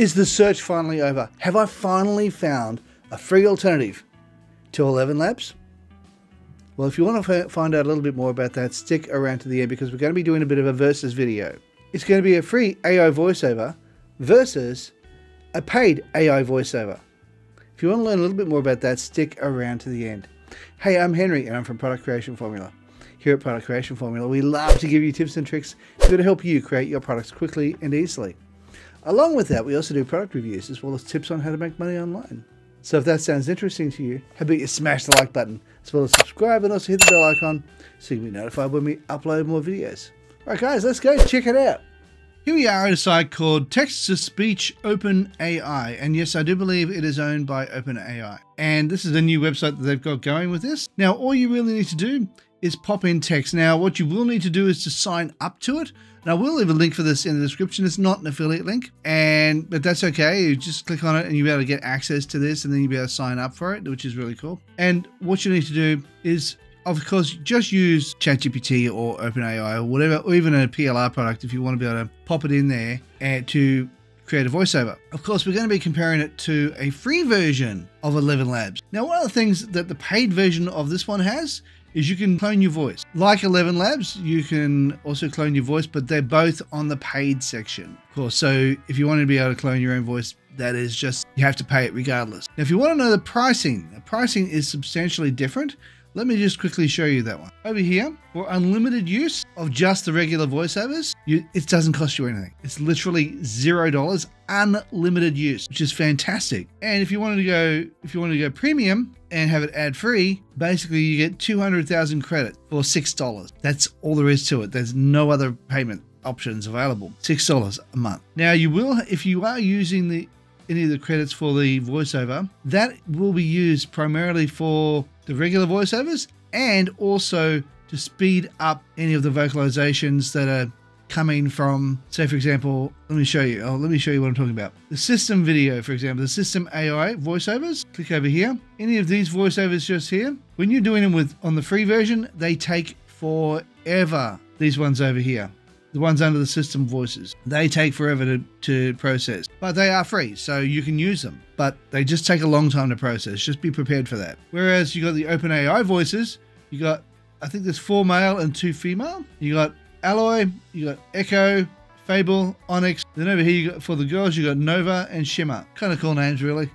Is the search finally over? Have I finally found a free alternative to ElevenLabs? Well, if you want to find out a little bit more about that, stick around to the end because we're going to be doing a bit of a versus video. It's going to be a free AI voiceover versus a paid AI voiceover. If you want to learn a little bit more about that, stick around to the end. Hey, I'm Henry and I'm from Product Creation Formula. Here at Product Creation Formula, we love to give you tips and tricks to help you create your products quickly and easily. Along with that, we also do product reviews as well as tips on how to make money online. So if that sounds interesting to you, how about you smash the like button as well as subscribe and also hit the bell icon so you can be notified when we upload more videos. Alright guys, let's go check it out. Here we are at a site called Text to Speech Open AI, and yes, I do believe it is owned by OpenAI. And this is a new website that they've got going with this. Now, all you really need to do is pop in text. Now, what you will need to do is to sign up to it. And I will leave a link for this in the description. It's not an affiliate link, and but that's okay. You just click on it and you'll be able to get access to this, and then you'll be able to sign up for it, which is really cool. And what you need to do is of course, just use ChatGPT or OpenAI or whatever, or even a PLR product if you want to be able to pop it in there and to create a voiceover. Of course, we're going to be comparing it to a free version of ElevenLabs. Now, one of the things that the paid version of this one has is you can clone your voice. Like ElevenLabs, you can also clone your voice, but they're both on the paid section. Of course, so if you want to be able to clone your own voice, that is just, you have to pay it regardless. Now, if you want to know the pricing, the pricing is substantially different. Let me just quickly show you that one. Over here, for unlimited use of just the regular voiceovers, you, it doesn't cost you anything. It's literally zero dollars, unlimited use, which is fantastic. And if you wanted to go, if you wanted to go premium and have it ad free, basically you get 200,000 credit for $6. That's all there is to it. There's no other payment options available. $6 a month. Now you will, if you are using the any of the credits for the voiceover, that will be used primarily for the regular voiceovers and also to speed up any of the vocalizations that are coming from, say, for example, let me show you. Oh, let me show you what I'm talking about. The system video, for example, the system AI voiceovers. Click over here. Any of these voiceovers just here. When you're doing them with on the free version, they take forever. These ones over here the ones under the system voices. They take forever to, to process, but they are free, so you can use them. But they just take a long time to process. Just be prepared for that. Whereas you got the OpenAI voices, you got, I think there's four male and two female. You got Alloy, you got Echo, Fable, Onyx. Then over here, you got for the girls, you got Nova and Shimmer. Kind of cool names, really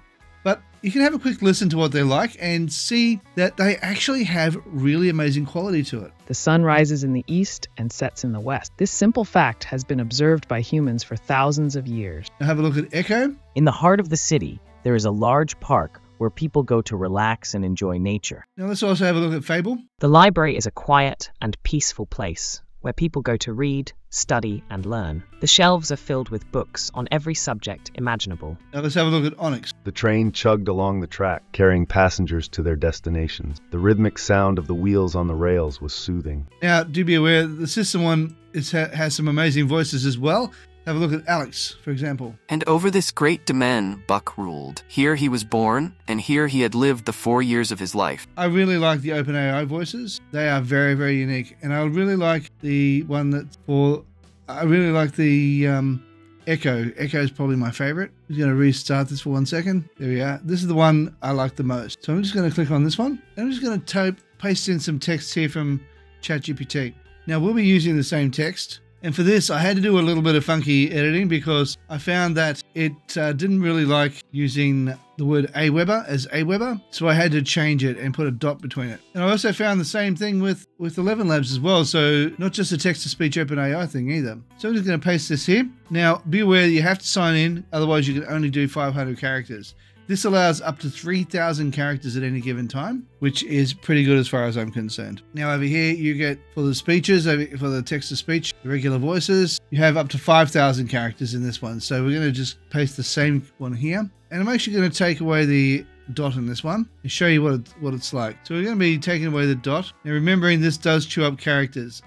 you can have a quick listen to what they're like and see that they actually have really amazing quality to it. The sun rises in the east and sets in the west. This simple fact has been observed by humans for thousands of years. Now have a look at Echo. In the heart of the city, there is a large park where people go to relax and enjoy nature. Now let's also have a look at Fable. The library is a quiet and peaceful place where people go to read, study, and learn. The shelves are filled with books on every subject imaginable. Now let's have a look at Onyx. The train chugged along the track, carrying passengers to their destinations. The rhythmic sound of the wheels on the rails was soothing. Now, do be aware, the system one is, has some amazing voices as well. Have a look at Alex, for example. And over this great domain Buck ruled. Here he was born, and here he had lived the four years of his life. I really like the OpenAI voices. They are very, very unique. And I really like the one that's for, I really like the um, Echo. Echo is probably my favorite. I'm going to restart this for one second. There we are. This is the one I like the most. So I'm just going to click on this one. And I'm just going to type, paste in some text here from ChatGPT. Now we'll be using the same text and for this, I had to do a little bit of funky editing because I found that it uh, didn't really like using the word Aweber as Aweber, so I had to change it and put a dot between it. And I also found the same thing with with 11 Labs as well, so not just a text-to-speech OpenAI thing either. So I'm just going to paste this here. Now, be aware you have to sign in, otherwise you can only do 500 characters. This allows up to 3,000 characters at any given time, which is pretty good as far as I'm concerned. Now over here, you get for the speeches, for the text to speech, the regular voices, you have up to 5,000 characters in this one. So we're going to just paste the same one here. And I'm actually going to take away the dot in this one and show you what, it, what it's like. So we're going to be taking away the dot. Now remembering this does chew up characters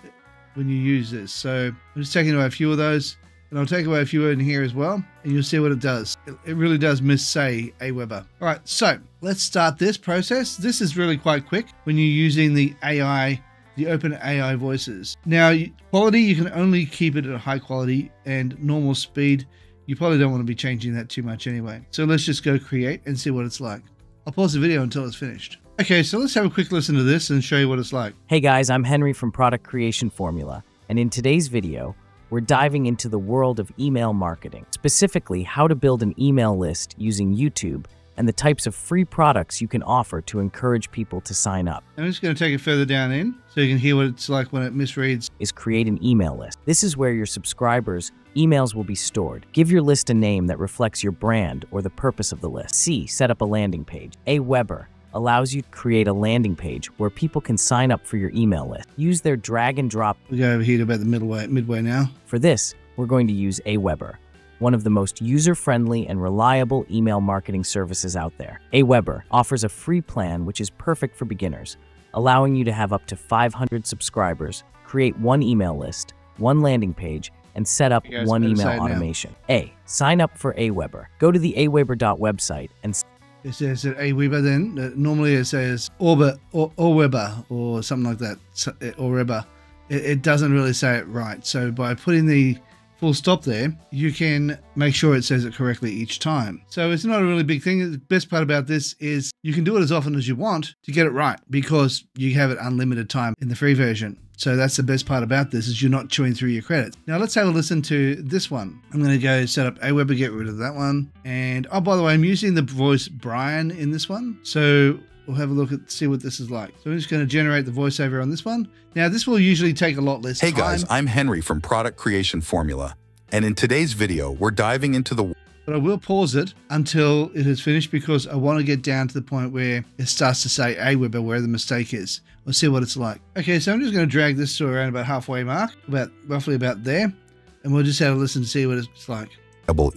when you use this. So I'm just taking away a few of those. And I'll take away a few in here as well, and you'll see what it does. It, really does miss say Aweber. All right, so let's start this process. This is really quite quick when you're using the AI, the open AI voices. Now, quality, you can only keep it at a high quality and normal speed. you probably don't want to be changing that too much anyway. So let's just go create and see what it's like. I'll pause the video until it's finished. Okay, so let's have a quick listen to this and show you what it's like. Hey guys, I'm Henry from Product Creation Formula, and in today's video, we're diving into the world of email marketing, specifically how to build an email list using YouTube and the types of free products you can offer to encourage people to sign up. I'm just going to take it further down in so you can hear what it's like when it misreads. Is create an email list. This is where your subscribers' emails will be stored. Give your list a name that reflects your brand or the purpose of the list. C. Set up a landing page. Aweber allows you to create a landing page where people can sign up for your email list. Use their drag and drop. We go over here to about the middle midway now. For this, we're going to use Aweber one of the most user-friendly and reliable email marketing services out there. Aweber offers a free plan which is perfect for beginners, allowing you to have up to 500 subscribers, create one email list, one landing page, and set up one email automation. Now. A. Sign up for Aweber. Go to the aweber.website and it says Aweber then. Uh, normally it says Orber or Orweber or something like that. Orweber. It, it doesn't really say it right. So by putting the full stop there, you can make sure it says it correctly each time. So it's not a really big thing. The best part about this is you can do it as often as you want to get it right because you have it unlimited time in the free version. So that's the best part about this is you're not chewing through your credits. Now let's have a listen to this one. I'm going to go set up Aweber, get rid of that one. And oh, by the way, I'm using the voice Brian in this one. So we'll have a look at see what this is like. So I'm just going to generate the voiceover on this one. Now this will usually take a lot less hey time. guys, I'm Henry from Product Creation Formula. And in today's video, we're diving into the but I will pause it until it is finished because I want to get down to the point where it starts to say Aweber where the mistake is. We'll see what it's like. Okay, so I'm just going to drag this to around about halfway mark, about roughly about there, and we'll just have a listen to see what it's like.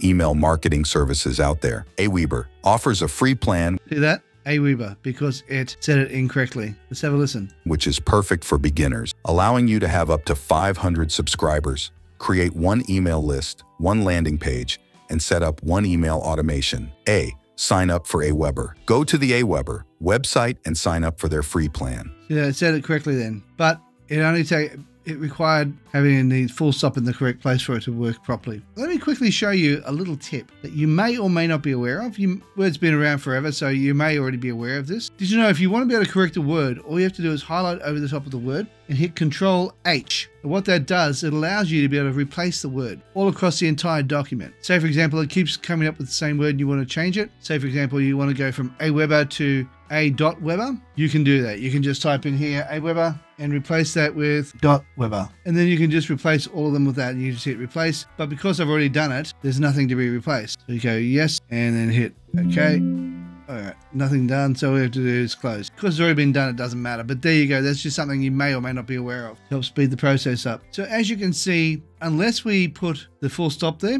Email marketing services out there. Aweber offers a free plan. See that? Aweber because it said it incorrectly. Let's have a listen. Which is perfect for beginners, allowing you to have up to 500 subscribers, create one email list, one landing page, and set up one email automation. A. Sign up for Aweber. Go to the Aweber website and sign up for their free plan. Yeah, it said it correctly then. But it only take it required having the full stop in the correct place for it to work properly. Let me quickly show you a little tip that you may or may not be aware of. You, word's been around forever, so you may already be aware of this. Did you know if you want to be able to correct a word, all you have to do is highlight over the top of the word and hit Control H. And what that does, it allows you to be able to replace the word all across the entire document. Say, for example, it keeps coming up with the same word and you want to change it. Say, for example, you want to go from Aweber to a dot Weber, you can do that. You can just type in here Aweber and replace that with dot Weber. And then you can just replace all of them with that and you just hit replace. But because I've already done it, there's nothing to be replaced. So you go yes and then hit okay. All right, nothing done. So all we have to do is close. Because it's already been done, it doesn't matter. But there you go. That's just something you may or may not be aware of. Help speed the process up. So as you can see, unless we put the full stop there,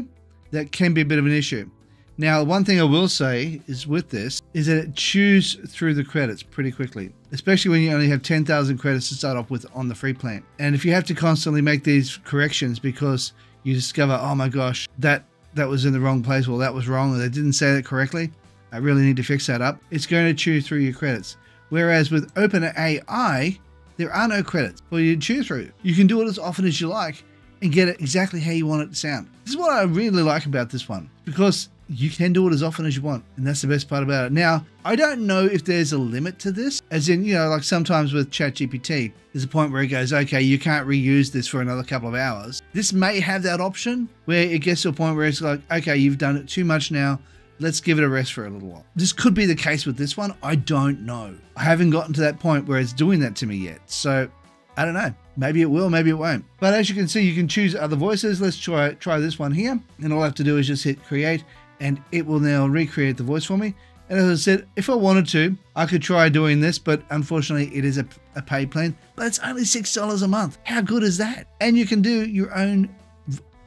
that can be a bit of an issue. Now, one thing I will say is with this is that it chews through the credits pretty quickly, especially when you only have 10,000 credits to start off with on the free plan. And if you have to constantly make these corrections because you discover, oh my gosh, that that was in the wrong place, or that was wrong, or they didn't say that correctly, I really need to fix that up. It's going to chew through your credits. Whereas with OpenAI, there are no credits for you to chew through. You can do it as often as you like and get it exactly how you want it to sound. This is what I really like about this one because you can do it as often as you want. And that's the best part about it. Now, I don't know if there's a limit to this, as in, you know, like sometimes with ChatGPT, there's a point where it goes, okay, you can't reuse this for another couple of hours. This may have that option where it gets to a point where it's like, okay, you've done it too much now. Let's give it a rest for a little while. This could be the case with this one. I don't know. I haven't gotten to that point where it's doing that to me yet. So I don't know. Maybe it will, maybe it won't. But as you can see, you can choose other voices. Let's try try this one here. And all I have to do is just hit create and it will now recreate the voice for me. And as I said, if I wanted to, I could try doing this, but unfortunately it is a, a paid plan, but it's only $6 a month. How good is that? And you can do your own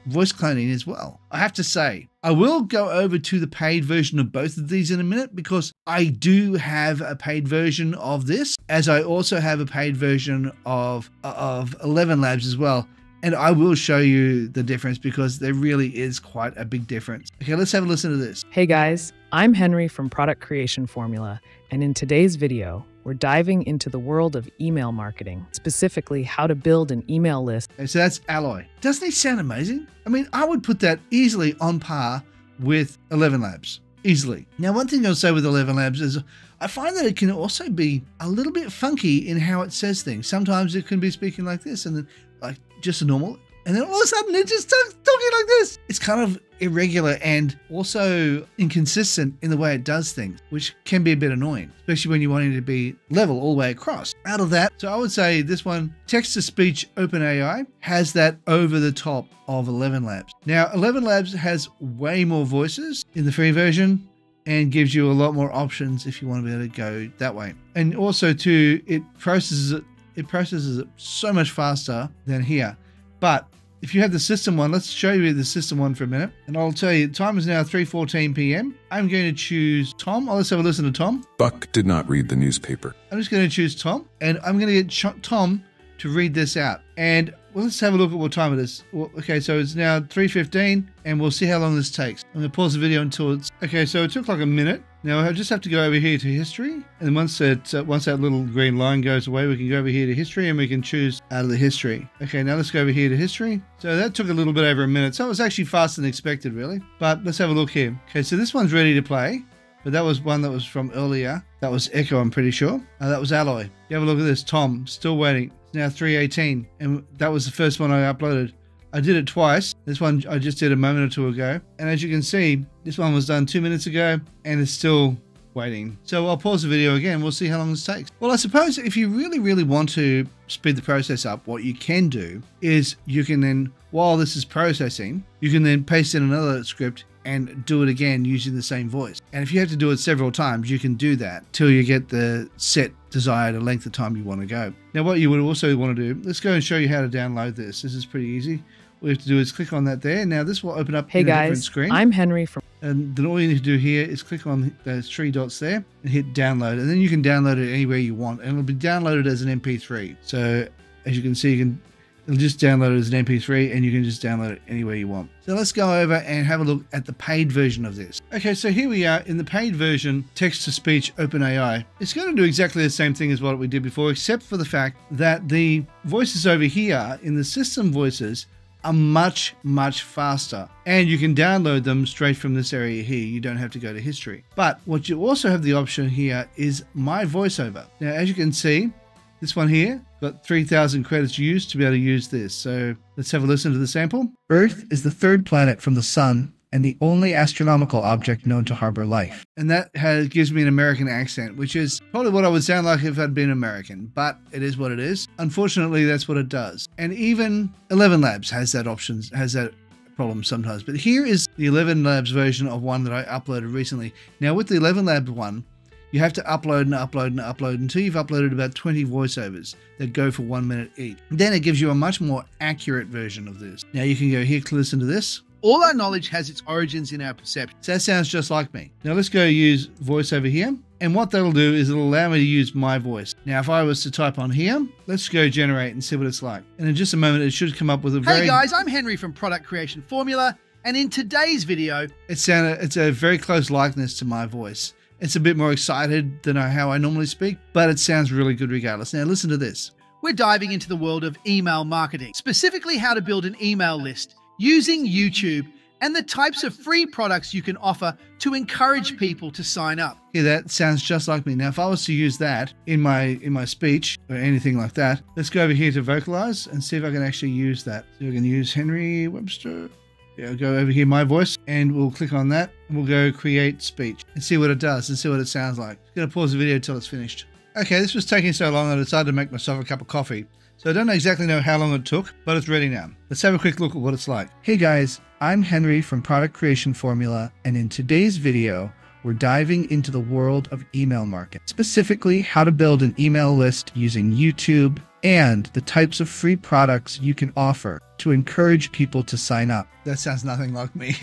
voice cloning as well. I have to say, I will go over to the paid version of both of these in a minute because I do have a paid version of this, as I also have a paid version of of Eleven Labs as well. And I will show you the difference because there really is quite a big difference. Okay, let's have a listen to this. Hey guys, I'm Henry from Product Creation Formula, and in today's video, we're diving into the world of email marketing, specifically how to build an email list. Okay, so that's Alloy. Doesn't he sound amazing? I mean, I would put that easily on par with ElevenLabs. Easily. Now, one thing I'll say with ElevenLabs is I find that it can also be a little bit funky in how it says things. Sometimes it can be speaking like this and then like just a normal, and then all of a sudden it just starts talking like this. It's kind of irregular and also inconsistent in the way it does things, which can be a bit annoying, especially when you want it to be level all the way across. Out of that, so I would say this one, text to speech OpenAI, has that over the top of ElevenLabs. Now, ElevenLabs has way more voices in the free version and gives you a lot more options if you want to be able to go that way. And also too, it processes it it processes it so much faster than here. But if you have the system one, let's show you the system one for a minute. And I'll tell you, time is now 3.14 p.m. I'm going to choose Tom. Oh, let's have a listen to Tom. Buck did not read the newspaper. I'm just going to choose Tom. And I'm going to get Ch- Tom to read this out. And well, let's have a look at what time it is. Well, okay, so it's now 3.15 and we'll see how long this takes. I'm going to pause the video until it's... Okay, so it took like a minute. Now I just have to go over here to history. And once that, uh, once that little green line goes away, we can go over here to history and we can choose out of the history. Okay, now let's go over here to history. So that took a little bit over a minute. So it was actually faster than expected, really. But let's have a look here. Okay, so this one's ready to play. But that was one that was from earlier. That was Echo, I'm pretty sure. Uh, that was Alloy. You have a look at this. Tom, still waiting. It's now 318. And that was the first one I uploaded. I did it twice. This one I just did a moment or two ago. And as you can see, this one was done two minutes ago and it's still waiting. So I'll pause the video again. We'll see how long this takes. Well, I suppose if you really, really want to speed the process up, what you can do is you can then, while this is processing, you can then paste in another script and do it again using the same voice. And if you have to do it several times, you can do that till you get the set desired length of time you want to go. Now, what you would also want to do, let's go and show you how to download this. This is pretty easy. All you have to do is click on that there. Now, this will open up Hey in a different guys, screen. I'm Henry from And then all you need to do here is click on those three dots there and hit download. And then you can download it anywhere you want. And it'll be downloaded as an MP3. So as you can see, you can it'll just download it as an MP3 and you can just download it anywhere you want. So let's go over and have a look at the paid version of this. Okay, so here we are in the paid version, text to speech OpenAI. It's going to do exactly the same thing as what we did before, except for the fact that the voices over here in the system voices are much, much faster. And you can download them straight from this area here. You don't have to go to history. But what you also have the option here is my voiceover. Now, as you can see, this one here got 3,000 credits used to be able to use this. So let's have a listen to the sample. Earth is the third planet from the sun and the only astronomical object known to harbor life. And that has, gives me an American accent, which is probably what I would sound like if I'd been American, but it is what it is. Unfortunately, that's what it does. And even ElevenLabs has that option, has that problem sometimes. But here is the ElevenLabs version of one that I uploaded recently. Now, with the ElevenLabs one, you have to upload and upload and upload until you've uploaded about 20 voiceovers that go for one minute each. Then it gives you a much more accurate version of this. Now you can go here to listen to this. All our knowledge has its origins in our perception. So that sounds just like me. Now let's go use voice over here. And what that'll do is it'll allow me to use my voice. Now, if I was to type on here, let's go generate and see what it's like. And in just a moment, it should come up with a very. Hey guys, I'm Henry from Product Creation Formula, and in today's video, It sounded, it's a very close likeness to my voice. It's a bit more excited than how I normally speak, but it sounds really good regardless. Now, listen to this. we're diving into the world of email marketing, specifically how to build an email list using YouTube and the types of free products you can offer to encourage people to sign up. Yeah, that sounds just like me. Now, if I was to use that in my in my speech or anything like that, let's go over here to vocalize and see if I can actually use that. So we can use Henry Webster. Yeah, I'll go over here, my voice, and we'll click on that. We'll go create speech and see what it does and see what it sounds like. I'm gonna pause the video until it's finished. Okay, this was taking so long, I decided to make myself a cup of coffee. So I don't exactly know how long it took, but it's ready now. Let's have a quick look at what it's like. Hey guys, I'm Henry from Product Creation Formula, and in today's video, we're diving into the world of email marketing, specifically how to build an email list using YouTube and the types of free products you can offer to encourage people to sign up. That sounds nothing like me.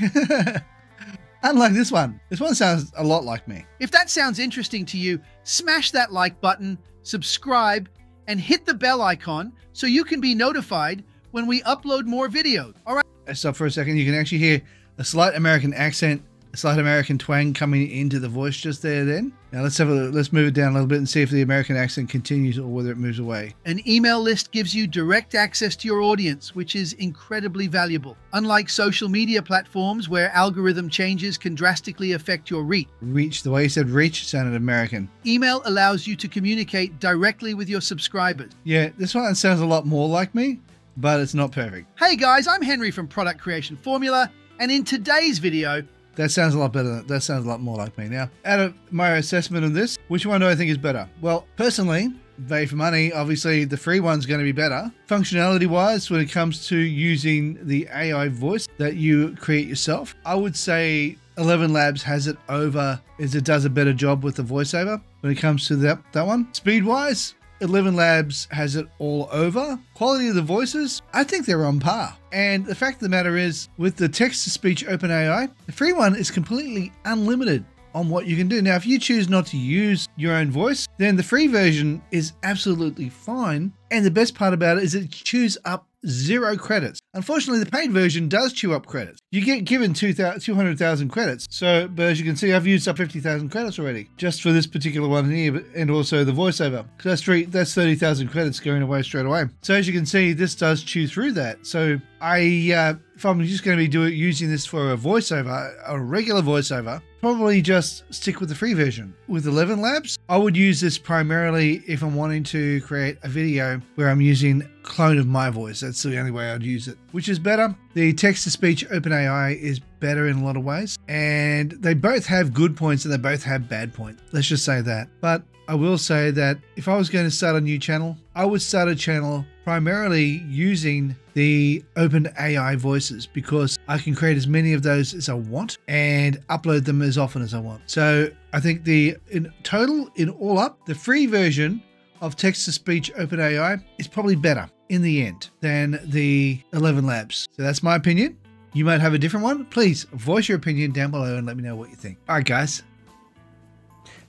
Unlike this one. This one sounds a lot like me. If that sounds interesting to you, smash that like button, subscribe, and hit the bell icon so you can be notified when we upload more videos. All right. I Stop for a second. You can actually hear a slight American accent a slight American twang coming into the voice just there. Then now let's have a let's move it down a little bit and see if the American accent continues or whether it moves away. An email list gives you direct access to your audience, which is incredibly valuable. Unlike social media platforms where algorithm changes can drastically affect your reach, Reach the way you said reach sounded American. email allows you to communicate directly with your subscribers. Yeah, this one sounds a lot more like me, but it's not perfect. Hey guys, I'm Henry from Product Creation Formula, and in today's video, That sounds a lot better. That sounds a lot more like me. Now, out of my assessment of this, which one do I think is better? Well, personally, value for money, obviously the free one's going to be better. Functionality wise, when it comes to using the AI voice that you create yourself, I would say ElevenLabs has it over, is it does a better job with the voiceover when it comes to that, that one. Speed wise, ElevenLabs has it all over. Quality of the voices, I think they're on par. And the fact of the matter is, with the text to speech OpenAI, the free one is completely unlimited on what you can do. Now, if you choose not to use your own voice, then the free version is absolutely fine. And the best part about it is that it chews up zero credits. Unfortunately, the paid version does chew up credits. You get given 200,000 200,000 credits. So, but as you can see, I've used up 50,000 credits already just for this particular one here, and also the voiceover. So that's three, that's 30,000 credits going away straight away. So as you can see, this does chew through that. So I, uh, if I'm just going to be doing using this for a voiceover, a regular voiceover, probably just stick with the free version. With ElevenLabs, I would use this primarily if I'm wanting to create a video where I'm using clone of my voice. That's the only way I'd use it. Which is better? The text to speech OpenAI is better in a lot of ways, and they both have good points and they both have bad points. Let's just say that. But I will say that if I was going to start a new channel, I would start a channel primarily using the open AI voices because I can create as many of those as I want and upload them as often as I want. So I think the in total, in all up, the free version of text to speech OpenAI is probably better in the end than the ElevenLabs. So that's my opinion. You might have a different one. Please voice your opinion down below and let me know what you think. All right, guys.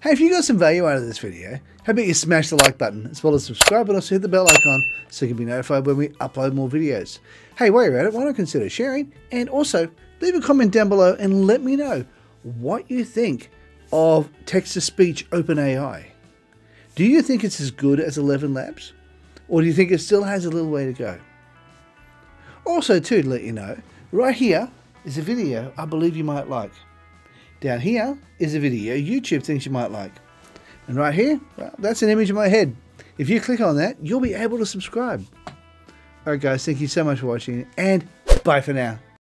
Hey, if you got some value out of this video, how about you smash the like button as well as subscribe and also hit the bell icon so you can be notified when we upload more videos. Hey, while you're at it, why not consider sharing and also leave a comment down below and let me know what you think of text to speech OpenAI. Do you think it's as good as ElevenLabs? Or do you think it still has a little way to go? Also, too, to let you know, right here is a video I believe you might like. Down here is a video YouTube thinks you might like. And right here, well, that's an image of my head. If you click on that, you'll be able to subscribe. Alright guys, thank you so much for watching and bye for now.